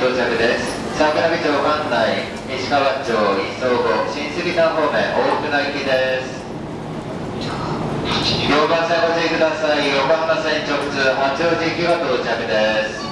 到着です。桜木町管内西川町一総合新杉田方面大船行きです。4番線ご注意ください。横浜線直通八王子行きが到着です。